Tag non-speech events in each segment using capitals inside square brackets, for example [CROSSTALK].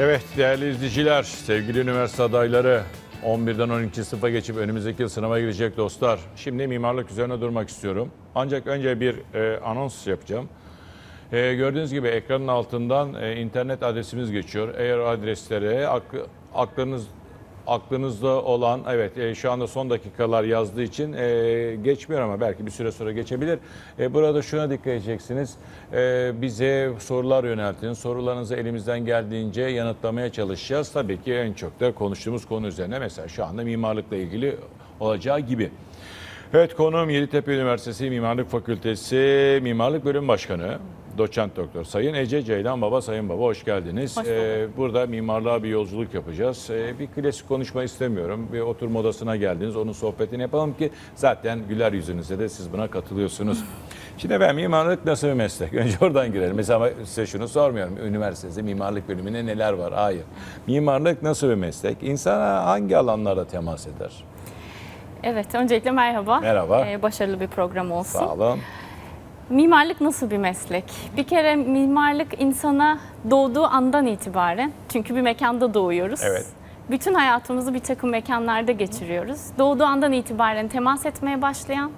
Evet değerli izleyiciler, sevgili üniversite adayları 11'den 12. sınıfa geçip önümüzdeki yıl sınava girecek dostlar. Şimdi mimarlık üzerine durmak istiyorum. Ancak önce bir e, anons yapacağım. E, gördüğünüz gibi ekranın altından e, internet adresimiz geçiyor. Eğer adreslere ak- aklınız aklınızda olan evet e, şu anda son dakikalar yazdığı için e, geçmiyor ama belki bir süre sonra geçebilir. E, burada şuna dikkat edeceksiniz. E, bize sorular yöneltin. Sorularınızı elimizden geldiğince yanıtlamaya çalışacağız. Tabii ki en çok da konuştuğumuz konu üzerine mesela şu anda mimarlıkla ilgili olacağı gibi. Evet konuğum Yeditepe Üniversitesi Mimarlık Fakültesi Mimarlık Bölüm Başkanı Doçent Doktor Sayın Ece Ceylan Baba Sayın Baba hoş geldiniz. Hoş. Ee, burada mimarlığa bir yolculuk yapacağız. Ee, bir klasik konuşma istemiyorum. Bir oturma odasına geldiniz. Onun sohbetini yapalım ki zaten güler yüzünüzde de siz buna katılıyorsunuz. [LAUGHS] Şimdi ben mimarlık nasıl bir meslek? Önce oradan girelim. Mesela size şunu sormuyorum. Üniversitede mimarlık bölümünde neler var? Hayır. Mimarlık nasıl bir meslek? İnsana hangi alanlarda temas eder? Evet, öncelikle merhaba. Merhaba. Ee, başarılı bir program olsun. Sağ olun. Mimarlık nasıl bir meslek? Bir kere mimarlık insana doğduğu andan itibaren, çünkü bir mekanda doğuyoruz. Evet. Bütün hayatımızı bir takım mekanlarda geçiriyoruz. Doğduğu andan itibaren temas etmeye başlayan,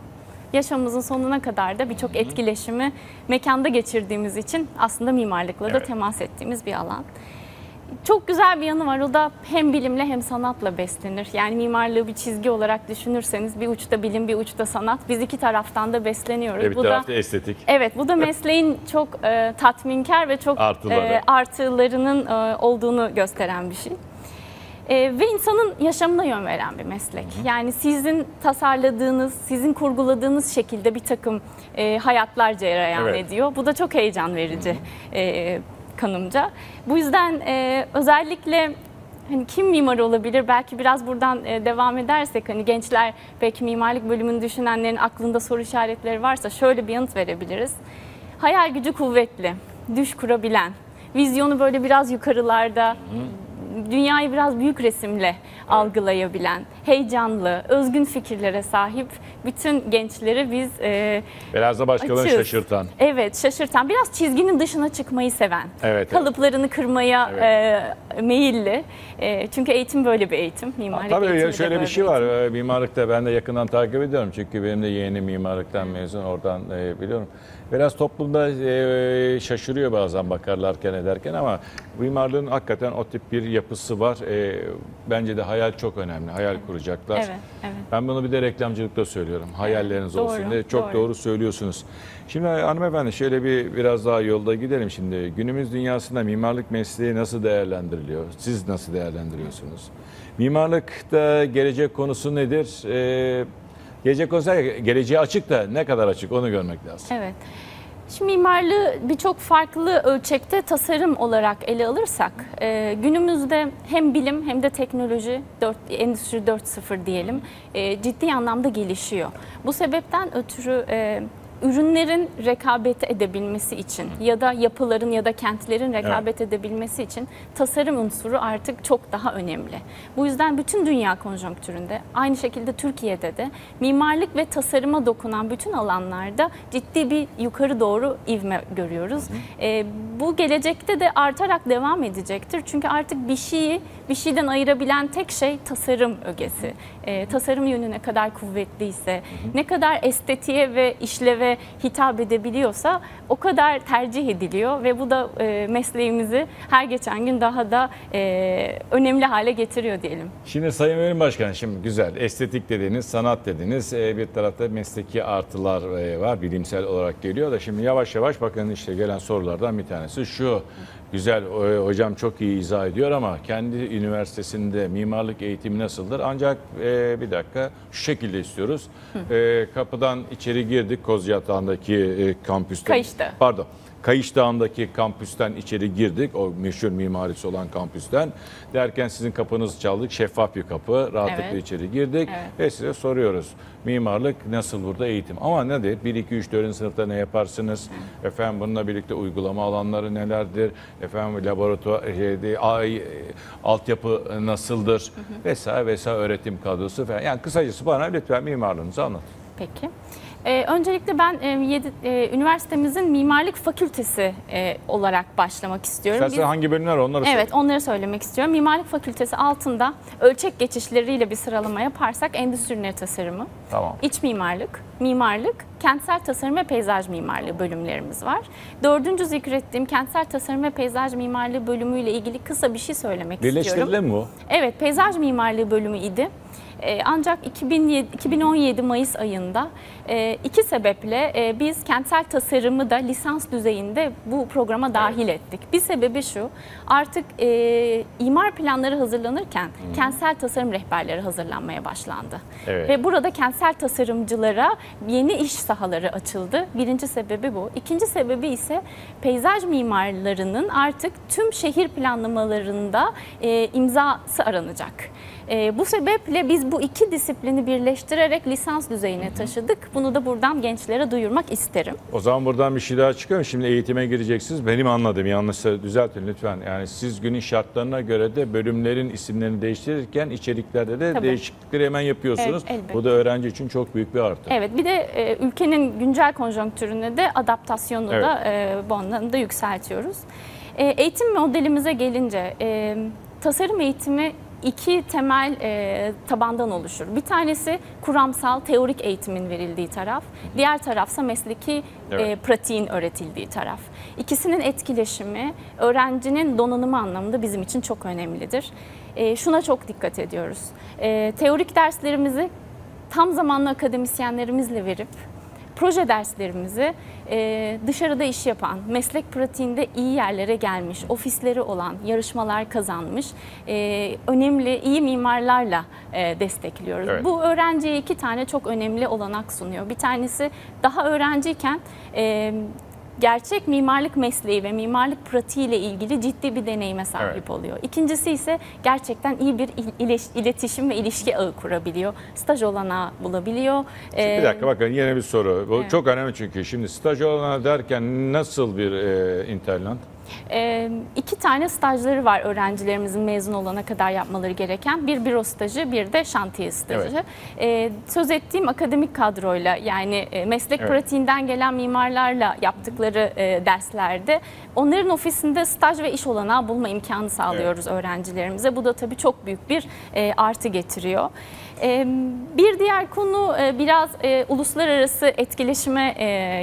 yaşamımızın sonuna kadar da birçok etkileşimi mekanda geçirdiğimiz için aslında mimarlıkla da Evet. temas ettiğimiz bir alan. Çok güzel bir yanı var. O da hem bilimle hem sanatla beslenir. Yani mimarlığı bir çizgi olarak düşünürseniz bir uçta bilim, bir uçta sanat. Biz iki taraftan da besleniyoruz. E, bir Bu da estetik. Evet, bu da mesleğin çok e, tatminkar ve çok Artıları. e, artılarının e, olduğunu gösteren bir şey. E, ve insanın yaşamına yön veren bir meslek. Yani sizin tasarladığınız, sizin kurguladığınız şekilde bir takım e, hayatlar cereyan Evet. ediyor. Bu da çok heyecan verici e, kanımca. Bu yüzden e, özellikle hani kim mimar olabilir? Belki biraz buradan e, devam edersek hani gençler belki mimarlık bölümünü düşünenlerin aklında soru işaretleri varsa şöyle bir yanıt verebiliriz. Hayal gücü kuvvetli, düş kurabilen, vizyonu böyle biraz yukarılarda, dünyayı biraz büyük resimle algılayabilen, heyecanlı, özgün fikirlere sahip bütün gençleri biz e, Biraz da başkalarını Açığız. şaşırtan. Evet şaşırtan biraz çizginin dışına çıkmayı seven. Evet, Kalıplarını kırmaya Evet. e, meyilli. E, çünkü eğitim böyle bir eğitim. Mimarlık Tabii eğitimi ya şöyle bir şey eğitim. var. Ee, Mimarlıkta ben de yakından takip ediyorum. Çünkü benim de yeğenim mimarlıktan mezun. Oradan e, biliyorum. Biraz toplumda e, şaşırıyor bazen bakarlarken ederken ama mimarlığın hakikaten o tip bir yapısı var. E, bence de hayal çok önemli. Hayal kuracaklar. Evet, evet. Ben bunu bir de reklamcılıkta söylüyorum. Hayalleriniz doğru, olsun diye. Çok doğru. doğru. söylüyorsunuz. Şimdi hanımefendi şöyle bir biraz daha yolda gidelim şimdi. Günümüz dünyasında mimarlık mesleği nasıl değerlendiriliyor? Siz nasıl değerlendiriyorsunuz? Mimarlıkta gelecek konusu nedir? Ee, gelecek konusu derken geleceğe açık da ne kadar açık onu görmek lazım. Evet. Şimdi mimarlığı birçok farklı ölçekte tasarım olarak ele alırsak e, günümüzde hem bilim hem de teknoloji 4, endüstri 4.0 diyelim e, ciddi anlamda gelişiyor. Bu sebepten ötürü e, ürünlerin rekabet edebilmesi için ya da yapıların ya da kentlerin rekabet edebilmesi için tasarım unsuru artık çok daha önemli. Bu yüzden bütün dünya konjonktüründe aynı şekilde Türkiye'de de mimarlık ve tasarıma dokunan bütün alanlarda ciddi bir yukarı doğru ivme görüyoruz. Ee, bu gelecekte de artarak devam edecektir. Çünkü artık bir şeyi bir şeyden ayırabilen tek şey tasarım ögesi. Ee, tasarım yönü ne kadar kuvvetliyse, ne kadar estetiğe ve işleve hitap edebiliyorsa o kadar tercih ediliyor ve bu da e, mesleğimizi her geçen gün daha da e, önemli hale getiriyor diyelim. Şimdi Sayın Bölüm Başkan şimdi güzel estetik dediniz, sanat dediniz. Ee, bir tarafta mesleki artılar e, var bilimsel olarak geliyor da şimdi yavaş yavaş bakın işte gelen sorulardan bir tanesi şu. Güzel hocam çok iyi izah ediyor ama kendi üniversitesinde mimarlık eğitimi nasıldır? Ancak e, bir dakika şu şekilde istiyoruz. E, kapıdan içeri girdik Kozyatağı'ndaki e, kampüste. Kayışta. Pardon. Kayış Dağı'ndaki kampüsten içeri girdik. O meşhur mimarisi olan kampüsten. Derken sizin kapınızı çaldık. Şeffaf bir kapı. Rahatlıkla Evet. içeri girdik. Evet. Ve size soruyoruz. Mimarlık nasıl burada eğitim? Ama nedir? 1, 2, 3, 4. sınıfta ne yaparsınız? Efendim bununla birlikte uygulama alanları nelerdir? Efendim laboratuvar, şeyde, ay, e, altyapı nasıldır? Vesaire vesaire öğretim kadrosu falan. Yani kısacası bana lütfen mimarlığınızı anlatın. Peki. Ee, öncelikle ben e, yedi- e, üniversitemizin mimarlık fakültesi e, olarak başlamak istiyorum. İstersen Biz- hangi bölümler onları söyle. Evet onları söylemek istiyorum. Mimarlık Fakültesi altında ölçek geçişleriyle bir sıralama yaparsak endüstri ürünleri tasarımı, Tamam. iç mimarlık, mimarlık, kentsel tasarım ve peyzaj mimarlığı bölümlerimiz var. Dördüncü zikrettiğim kentsel tasarım ve peyzaj mimarlığı bölümüyle ilgili kısa bir şey söylemek istiyorum. Birleştirildi mi bu? Evet, peyzaj mimarlığı bölümü idi. Ee, ancak 2007, 2017 Mayıs ayında e, iki sebeple e, biz kentsel tasarımı da lisans düzeyinde bu programa dahil ettik. Bir sebebi şu, artık e, imar planları hazırlanırken kentsel tasarım rehberleri hazırlanmaya başlandı. Evet. Ve burada kentsel tasarımcılara yeni iş sahaları açıldı. Birinci sebebi bu. İkinci sebebi ise peyzaj mimarlarının artık tüm şehir planlamalarında e, imzası aranacak. E, bu sebeple biz bu iki disiplini birleştirerek lisans düzeyine taşıdık. Bunu da buradan gençlere duyurmak isterim. O zaman buradan bir şey daha çıkıyor? Şimdi eğitime gireceksiniz. Benim anladığım yanlışsa düzeltin lütfen. Yani siz günün şartlarına göre de bölümlerin isimlerini değiştirirken içeriklerde de Tabii. değişiklikleri hemen yapıyorsunuz. Evet, elbette. Bu da öğrenci için çok büyük bir artı. Evet bir de e, ülkenin güncel konjonktürüne de adaptasyonu da e, bu anlamda yükseltiyoruz. E, eğitim modelimize gelince e, tasarım eğitimi iki temel e, tabandan oluşur. Bir tanesi kuramsal teorik eğitimin verildiği taraf, diğer tarafsa mesleki e, Evet. pratiğin öğretildiği taraf. İkisinin etkileşimi öğrencinin donanımı anlamında bizim için çok önemlidir. E, şuna çok dikkat ediyoruz. E, teorik derslerimizi tam zamanlı akademisyenlerimizle verip proje derslerimizi e, dışarıda iş yapan, meslek pratiğinde iyi yerlere gelmiş, ofisleri olan, yarışmalar kazanmış, e, önemli iyi mimarlarla e, destekliyoruz. Evet. Bu öğrenciye iki tane çok önemli olanak sunuyor. Bir tanesi daha öğrenciyken e, gerçek mimarlık mesleği ve mimarlık pratiğiyle ilgili ciddi bir deneyime sahip Evet. oluyor. İkincisi ise gerçekten iyi bir iletişim ve ilişki ağı kurabiliyor. Staj olanağı bulabiliyor. Bir Ee, dakika bakın yine bir soru. Bu Evet. çok önemli çünkü. Şimdi staj olana derken nasıl bir e, internat? E, iki tane stajları var öğrencilerimizin mezun olana kadar yapmaları gereken. Bir büro stajı, bir de şantiye stajı. Evet. E, söz ettiğim akademik kadroyla yani e, meslek Evet. pratiğinden gelen mimarlarla yaptıkları e, derslerde onların ofisinde staj ve iş olanağı bulma imkanı sağlıyoruz öğrencilerimize. Bu da tabii çok büyük bir e, artı getiriyor. Bir diğer konu e, biraz e, uluslararası etkileşime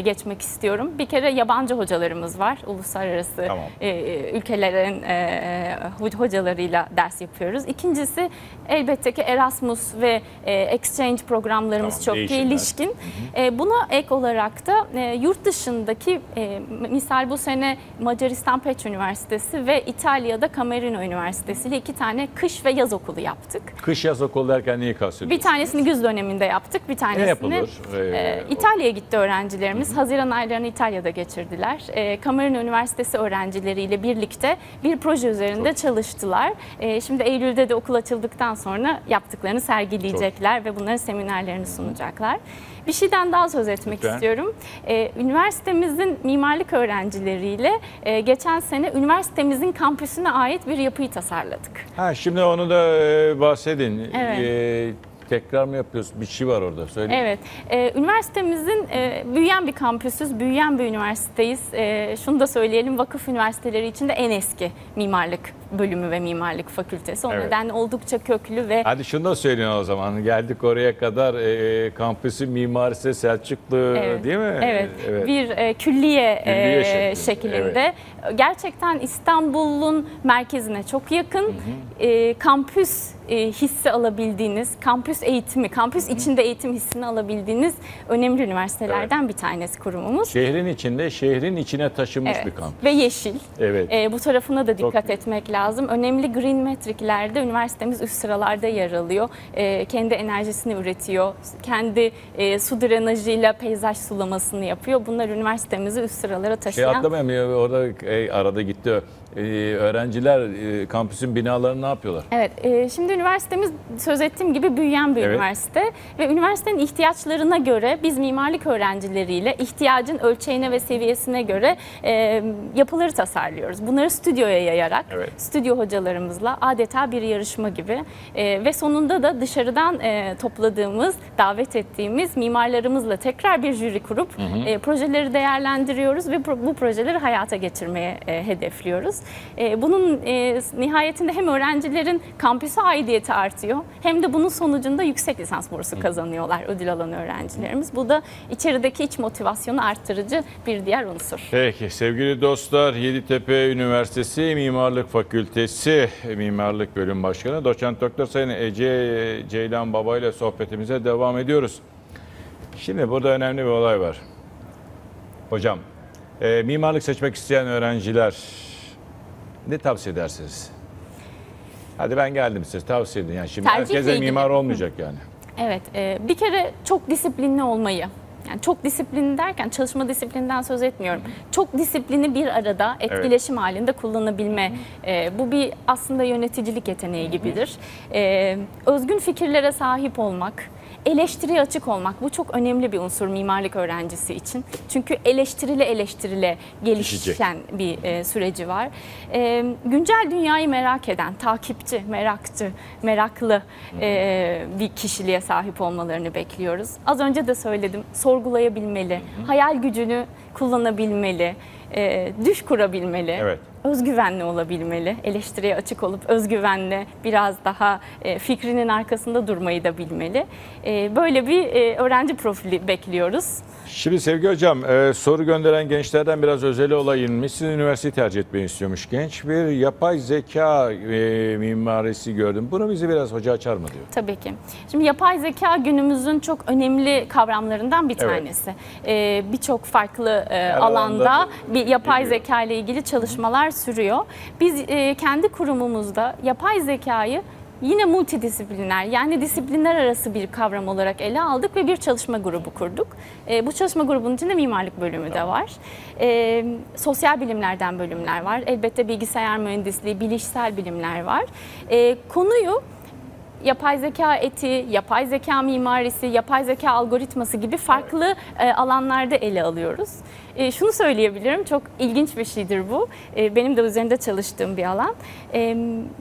geçmek istiyorum. Bir kere yabancı hocalarımız var. Uluslararası Tamam. e, ülkelerin e, ho- hocalarıyla ders yapıyoruz. İkincisi elbette ki Erasmus ve e, exchange programlarımız Tamam, çok değişimler. gelişkin. E, buna ek olarak da e, yurt dışındaki e, misal bu sene Macaristan Peç Üniversitesi ve İtalya'da Camerino Üniversitesi ile iki tane kış ve yaz okulu yaptık. Kış yaz okul derken neyi kastediyorsunuz? Bir tanesini güz döneminde yaptık, bir tanesini yapılır? Ee, e, İtalya'ya gitti öğrencilerimiz. Haziran aylarını İtalya'da geçirdiler. E, Camerino Üniversitesi öğrencileriyle birlikte bir proje üzerinde çalıştılar. E, şimdi Eylül'de de okul açıldıktan sonra yaptıklarını sergileyecekler ve bunların seminerlerini sunacaklar. Bir şeyden daha söz etmek Lütfen. istiyorum. E, üniversitemizin mimarlık öğrencileriyle e, geçen sene üniversitemizin kampüsüne ait bir yapıyı tasarladık. Ha, şimdi onu da e, bahsedin. Evet. E, tekrar mı yapıyorsun? Bir şey var orada. Söyle. Evet, e, üniversitemizin e, büyüyen bir kampüsüz, büyüyen bir üniversiteyiz. E, şunu da söyleyelim, vakıf üniversiteleri içinde en eski mimarlık bölümü ve mimarlık fakültesi. O Evet. nedenle oldukça köklü ve Hadi şunu da söyleyin o zaman. Geldik oraya kadar e, kampüsün mimarisi Selçuklu Evet. değil mi? Evet, bir e, külliye, Külliye e, şeklinde, şeklinde. Gerçekten İstanbul'un merkezine çok yakın. E, kampüs e, hissi alabildiğiniz, kampüs eğitimi, kampüs içinde eğitim hissini alabildiğiniz önemli üniversitelerden bir tanesi kurumumuz. Şehrin içinde, şehrin içine taşınmış Evet. bir kampüs. Ve yeşil. Evet. E, bu tarafına da dikkat Çok- etmek lazım. Önemli green metriklerde üniversitemiz üst sıralarda yer alıyor. E, kendi enerjisini üretiyor. Kendi e, su drenajıyla peyzaj sulamasını yapıyor. Bunlar üniversitemizi üst sıralara Şey taşıyan atlamayayım ya orada e, arada gitti. e, öğrenciler e, kampüsün binalarını ne yapıyorlar? Evet, e, şimdi üniversitemiz söz ettiğim gibi büyüyen bir Evet. üniversite ve üniversitenin ihtiyaçlarına göre biz mimarlık öğrencileriyle ihtiyacın ölçeğine ve seviyesine göre e, yapıları tasarlıyoruz. Bunları stüdyoya yayarak, Evet. stüdyo hocalarımızla adeta bir yarışma gibi e, ve sonunda da dışarıdan e, topladığımız, davet ettiğimiz mimarlarımızla tekrar bir jüri kurup e, projeleri değerlendiriyoruz ve pro- bu projeleri hayata geçirmeye e, hedefliyoruz. E, bunun e, nihayetinde hem öğrencilerin kampüse aidiyeti artıyor hem de bunun sonucunda yüksek lisans bursu kazanıyorlar ödül alan öğrencilerimiz. Bu da içerideki iç motivasyonu arttırıcı bir diğer unsur. Peki sevgili dostlar Yeditepe Üniversitesi Mimarlık Fakültesi Mimarlık Bölüm Başkanı Doçent Doktor Sayın Ece Ceylan Baba ile sohbetimize devam ediyoruz. Şimdi burada önemli bir olay var. Hocam e, mimarlık seçmek isteyen öğrenciler ne tavsiye edersiniz? Hadi ben geldim size tavsiye edin. Yani şimdi Tercihle herkese mimar olmayacak yani. Evet, e, bir kere çok disiplinli olmayı. Yani çok disiplinli derken çalışma disiplinden söz etmiyorum. Çok disiplini bir arada etkileşim halinde kullanabilme. e, bu bir aslında yöneticilik yeteneği gibidir. E, özgün fikirlere sahip olmak, eleştiriye açık olmak bu çok önemli bir unsur mimarlık öğrencisi için. Çünkü eleştirile eleştirile gelişen bir e, süreci var. E, güncel dünyayı merak eden, takipçi, merakçı, meraklı e, bir kişiliğe sahip olmalarını bekliyoruz. Az önce de söyledim, sorgulayabilmeli, hayal gücünü kullanabilmeli, e, düş kurabilmeli. Evet. Özgüvenli olabilmeli, eleştiriye açık olup özgüvenli, biraz daha e, fikrinin arkasında durmayı da bilmeli. E, böyle bir e, öğrenci profili bekliyoruz. Şimdi Sevgi Hocam soru gönderen gençlerden biraz özel olayım. Sizin üniversiteyi tercih etmeyi istiyormuş genç. Bir yapay zeka mimarisi gördüm. Bunu bize biraz hoca açar mı diyor. Tabii ki. Şimdi yapay zeka günümüzün çok önemli kavramlarından bir Evet. tanesi. Ee, Birçok farklı alanda alanda bir yapay geliyor. zeka ile ilgili çalışmalar sürüyor. Biz e, kendi kurumumuzda yapay zekayı yine multidisipliner yani disiplinler arası bir kavram olarak ele aldık ve bir çalışma grubu kurduk. E, bu çalışma grubunun içinde mimarlık bölümü de var. E, sosyal bilimlerden bölümler var. Elbette bilgisayar mühendisliği, bilişsel bilimler var. Konuyu yapay zeka eti, yapay zeka mimarisi, yapay zeka algoritması gibi farklı e, alanlarda ele alıyoruz. E, şunu söyleyebilirim, çok ilginç bir şeydir bu. E, benim de üzerinde çalıştığım bir alan. E,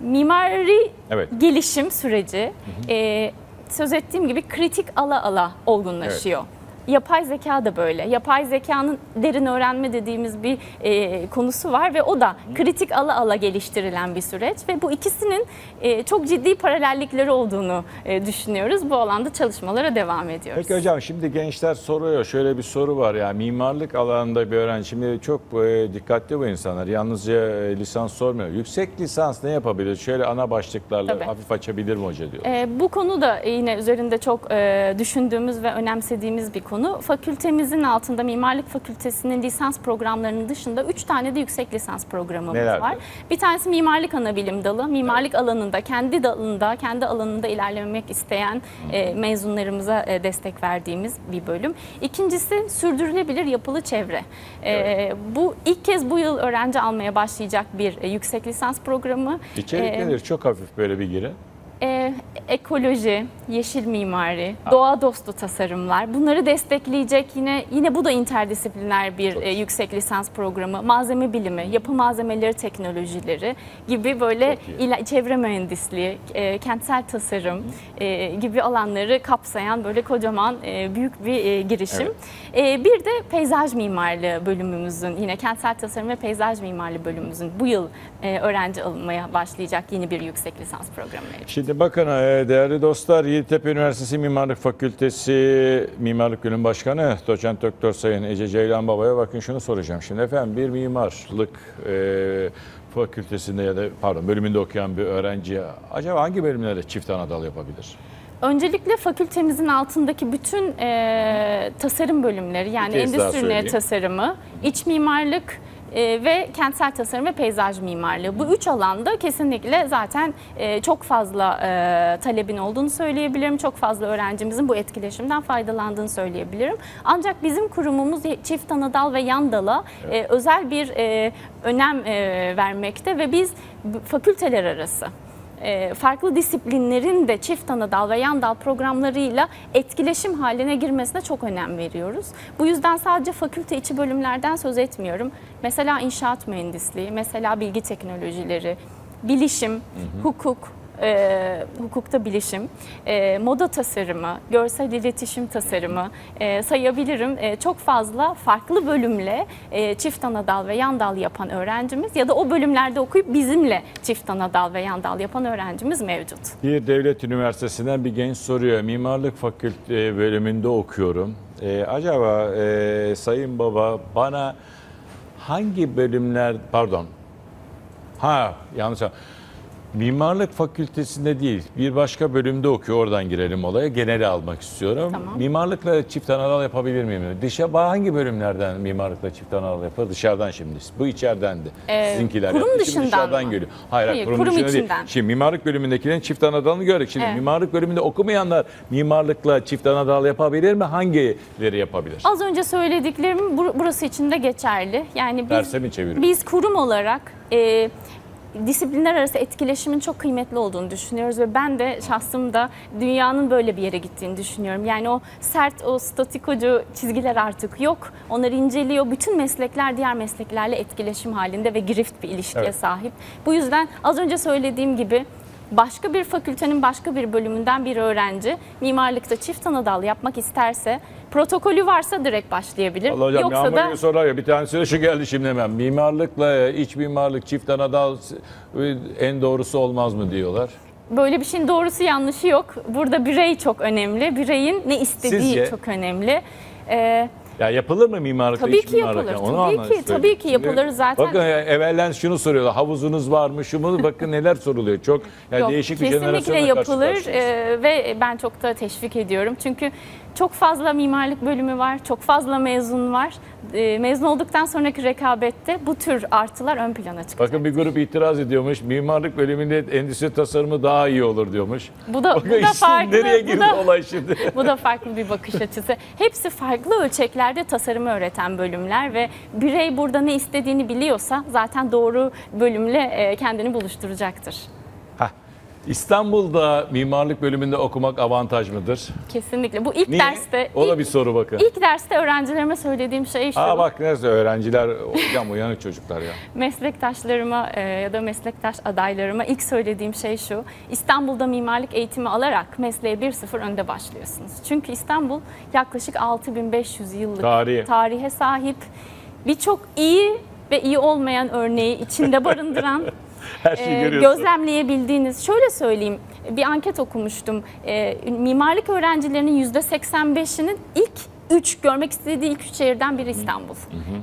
mimari Evet. gelişim süreci e, söz ettiğim gibi kritik ala ala olgunlaşıyor. Yapay zeka da böyle. Yapay zekanın derin öğrenme dediğimiz bir e, konusu var ve o da kritik ala ala geliştirilen bir süreç ve bu ikisinin e, çok ciddi paralellikleri olduğunu e, düşünüyoruz. Bu alanda çalışmalara devam ediyoruz. Peki hocam şimdi gençler soruyor. Şöyle bir soru var ya mimarlık alanında bir öğrenci. Şimdi çok e, dikkatli bu insanlar. Yalnızca e, lisans sormuyor. Yüksek lisans ne yapabilir? Şöyle ana başlıklarla Tabii. hafif açabilir mi hoca diyor. E, bu konu da yine üzerinde çok e, düşündüğümüz ve önemsediğimiz bir konu. Fakültemizin altında Mimarlık Fakültesinin lisans programlarının dışında 3 tane de yüksek lisans programımız Nelerdir? var. Bir tanesi mimarlık ana bilim dalı. Mimarlık alanında, kendi dalında, kendi alanında ilerlemek isteyen e, mezunlarımıza e, destek verdiğimiz bir bölüm. İkincisi sürdürülebilir yapılı çevre. E, Evet. Bu ilk kez bu yıl öğrenci almaya başlayacak bir e, yüksek lisans programı. İçerik E, nedir? Çok hafif böyle bir giri. E, ekoloji, yeşil mimari, doğa dostu tasarımlar. Bunları destekleyecek yine yine bu da interdisipliner bir Çok e, yüksek lisans programı. Malzeme bilimi, yapı malzemeleri teknolojileri gibi böyle ila- çevre mühendisliği, e, kentsel tasarım e, gibi alanları kapsayan böyle kocaman e, büyük bir e, girişim. E, bir de peyzaj mimarlığı bölümümüzün yine kentsel tasarım ve peyzaj mimarlığı bölümümüzün bu yıl e, öğrenci alınmaya başlayacak yeni bir yüksek lisans programı mevcut. Şimdi bakın e, değerli dostlar Yeditepe Üniversitesi Mimarlık Fakültesi Mimarlık Bölüm Başkanı Doçent Doktor Sayın Ece Ceylan Baba'ya bakın şunu soracağım. Şimdi efendim bir mimarlık e, fakültesinde ya da pardon bölümünde okuyan bir öğrenciye acaba hangi bölümlere çift ana dal yapabilir? Öncelikle fakültemizin altındaki bütün e, tasarım bölümleri yani Bir kez daha endüstri söyleyeyim. tasarımı, iç mimarlık, e, ve kentsel tasarım ve peyzaj mimarlığı. Bu üç alanda kesinlikle zaten e, çok fazla e, talebin olduğunu söyleyebilirim. Çok fazla öğrencimizin bu etkileşimden faydalandığını söyleyebilirim. Ancak bizim kurumumuz çift ana dal ve yan dala e, özel bir e, önem e, vermekte ve biz fakülteler arası e, farklı disiplinlerin de çift ana dal ve yan dal programlarıyla etkileşim haline girmesine çok önem veriyoruz. Bu yüzden sadece fakülte içi bölümlerden söz etmiyorum. Mesela inşaat mühendisliği, mesela bilgi teknolojileri, bilişim, hukuk, e, hukukta bilişim, e, moda tasarımı, görsel iletişim tasarımı e, sayabilirim. E, çok fazla farklı bölümle e, çift ana dal ve yan dal yapan öğrencimiz ya da o bölümlerde okuyup bizimle çift ana dal ve yan dal yapan öğrencimiz mevcut. Bir devlet üniversitesinden bir genç soruyor. Mimarlık fakülte bölümünde okuyorum. Ee, acaba e, Sayın Baba bana hangi bölümler pardon ha yanlış anladım. Mimarlık fakültesinde değil bir başka bölümde okuyor oradan girelim olaya geneli almak istiyorum. Tamam. Mimarlıkla çift anadal yapabilir miyim? Dışa hangi bölümlerden mimarlıkla çift anadal yapar? Dışarıdan şimdi. Bu içeridendi. Ee, Sizinkiler kurum yaptı. Şimdi dışından dışarıdan mı? geliyor. Hayır, hayır, kurum, kurum dışında değil. içinden. Şimdi mimarlık bölümündekilerin çift anadalını gördük. Şimdi Evet. mimarlık bölümünde okumayanlar mimarlıkla çift anadal yapabilir mi? Hangileri yapabilir? Az önce söylediklerim bur- burası için de geçerli. Yani biz, mi biz kurum olarak e, disiplinler arası etkileşimin çok kıymetli olduğunu düşünüyoruz ve ben de şahsımda dünyanın böyle bir yere gittiğini düşünüyorum. Yani o sert, o statikocu çizgiler artık yok. Onları inceliyor. Bütün meslekler diğer mesleklerle etkileşim halinde ve girift bir ilişkiye Evet. sahip. Bu yüzden az önce söylediğim gibi başka bir fakültenin başka bir bölümünden bir öğrenci mimarlıkta çift ana dal yapmak isterse protokolü varsa direkt başlayabilir. Allah hocam Yoksa da sorular ya. Bir tanesi de şu geldi şimdi hemen. Mimarlıkla iç mimarlık çift anadal en doğrusu olmaz mı diyorlar. böyle bir şeyin doğrusu yanlışı yok. Burada birey çok önemli. Bireyin ne istediği Sizce? çok önemli. Ee, Ya yapılır mı mimarlıkla Tabii iç ki mimarlık? yapılır. Yani Tabii ki, tabii ki Şimdi yapılır zaten. Bakın ya, evvelen şunu soruyorlar. Havuzunuz var mı? Şu mu? Bakın neler soruluyor. Çok yani Yok, değişik bir kesinlikle jenerasyonla karşı yapılır e, ve ben çok da teşvik ediyorum. Çünkü çok fazla mimarlık bölümü var, çok fazla mezun var. E, mezun olduktan sonraki rekabette bu tür artılar ön plana çıkacak. Bakın bir grup itiraz ediyormuş. Mimarlık bölümünde endüstri tasarımı daha iyi olur diyormuş. Bu da, bu Bakın da işte farklı. nereye bu girdi da- olay şimdi? [LAUGHS] Bu da farklı bir bakış açısı. Hepsi farklı ölçeklerde tasarımı öğreten bölümler ve birey burada ne istediğini biliyorsa zaten doğru bölümle e, kendini buluşturacaktır. İstanbul'da mimarlık bölümünde okumak avantaj mıdır? Kesinlikle. Bu ilk Niye? derste O da ilk, bir soru bakın. ilk derste öğrencilerime söylediğim şey şu. Aa bak neyse öğrenciler hocam uyanık çocuklar ya. [LAUGHS] Meslektaşlarıma e, ya da meslektaş adaylarıma ilk söylediğim şey şu. İstanbul'da mimarlık eğitimi alarak mesleğe 1-0 önde başlıyorsunuz. Çünkü İstanbul yaklaşık 6500 yıllık Tarihi. tarihe sahip. Birçok iyi ve iyi olmayan örneği içinde barındıran [LAUGHS] [LAUGHS] Her şeyi e, görüyorsun. gözlemleyebildiğiniz şöyle söyleyeyim bir anket okumuştum E, mimarlık öğrencilerinin %85'inin ilk 3 görmek istediği ilk 3 şehirden biri İstanbul.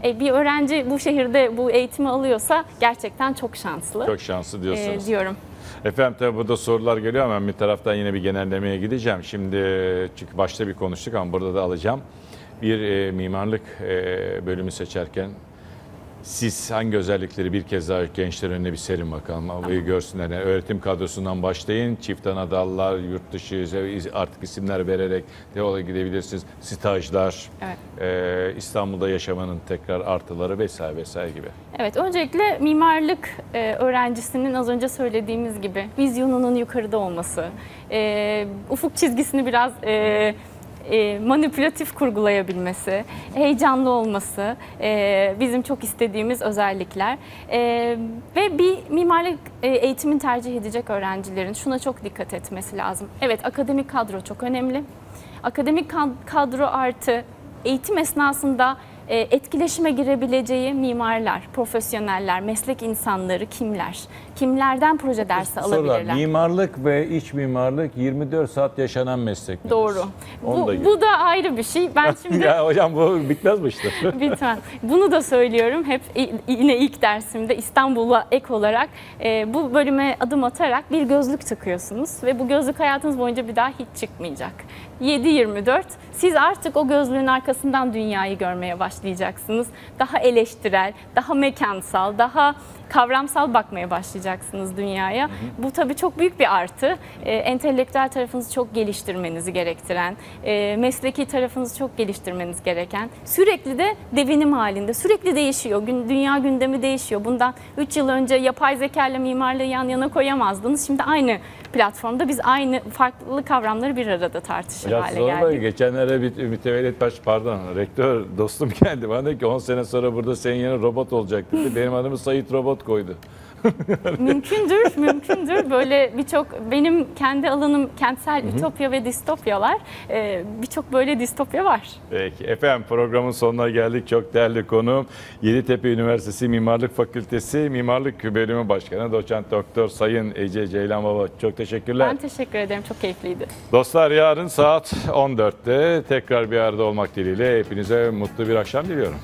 E, bir öğrenci bu şehirde bu eğitimi alıyorsa gerçekten çok şanslı Çok şanslı e, diyorsunuz. diyorum. Efendim tabi burada sorular geliyor ama bir taraftan yine bir genellemeye gideceğim. Şimdi çünkü başta bir konuştuk ama burada da alacağım. Bir e, mimarlık e, bölümü seçerken siz hangi özellikleri bir kez daha gençler önüne bir serin bakalım. Tamam. Görsünler. Yani öğretim kadrosundan başlayın. Çift anadallar, yurt dışı artık isimler vererek devam gidebilirsiniz. Stajlar, Evet. e, İstanbul'da yaşamanın tekrar artıları vesaire vesaire gibi. Evet, öncelikle mimarlık e, öğrencisinin az önce söylediğimiz gibi vizyonunun yukarıda olması, e, ufuk çizgisini biraz e, e, manipülatif kurgulayabilmesi, heyecanlı olması e, bizim çok istediğimiz özellikler. E, ve bir mimarlık e, tercih edecek öğrencilerin şuna çok dikkat etmesi lazım. Evet, akademik kadro çok önemli. Akademik kad- kadro artı eğitim esnasında e, etkileşime girebileceği mimarlar, profesyoneller, meslek insanları kimler? Kimlerden proje dersi Sorular. alabilirler? Mimarlık ve iç mimarlık 24 saat yaşanan meslek? Doğru. Onu da Bu, bu da ayrı bir şey. Ben [LAUGHS] şimdi [LAUGHS] ya hocam bu bitmez mi işte? [LAUGHS] Bitmez. Bunu da söylüyorum hep yine ilk dersimde İstanbul'a ek olarak e, bu bölüme adım atarak bir gözlük takıyorsunuz ve bu gözlük hayatınız boyunca bir daha hiç çıkmayacak. 7-24 siz artık o gözlüğün arkasından dünyayı görmeye başlayacaksınız. Daha eleştirel, daha mekansal, daha kavramsal bakmaya başlayacaksınız dünyaya. Bu tabii çok büyük bir artı. E, entelektüel tarafınızı çok geliştirmenizi gerektiren, e, mesleki tarafınızı çok geliştirmeniz gereken, sürekli de devinim halinde, sürekli değişiyor. Gün, dünya gündemi değişiyor. Bundan 3 yıl önce yapay zeka ile mimarlığı yan yana koyamazdınız. Şimdi aynı platformda biz aynı farklı kavramları bir arada tartışır Ya hale geldik. geçenlere bir mütevellit baş pardon rektör dostum [LAUGHS] geldi bana dedi ki 10 sene sonra burada senin yerine robot olacak dedi. Benim adımı Sayit Robot koydu. [LAUGHS] mümkündür, mümkündür. Böyle birçok benim kendi alanım kentsel ütopya ve distopyalar. Ee, birçok böyle distopya var. Peki efendim programın sonuna geldik. Çok değerli konuğum Yeditepe Üniversitesi Mimarlık Fakültesi Mimarlık Bölümü Başkanı Doçent Doktor Sayın Ece Ceylan Baba. Çok teşekkürler. Ben teşekkür ederim. Çok keyifliydi. Dostlar yarın saat 14'te tekrar bir arada olmak dileğiyle hepinize mutlu bir akşam diliyorum.